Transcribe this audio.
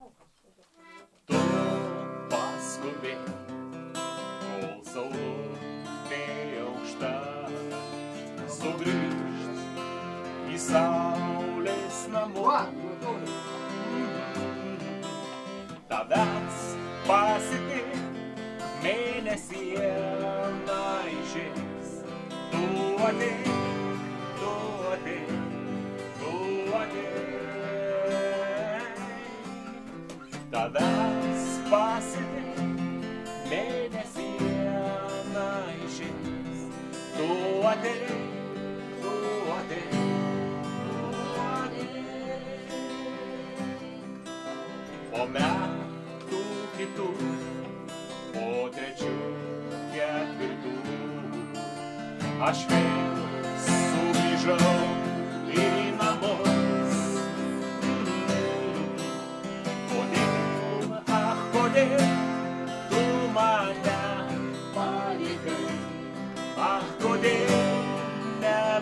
Tu paskubi, kol saulutė aukšta, sugrįžt į saulės namus. Tavęs pasitik mėnesiena išės. Tu ateik, Tavęs pasitik mėnesiena išės. Tu ateik, tu ateik, tu ateik. Po metų kitų, po trečių ketvirtų, aš vėl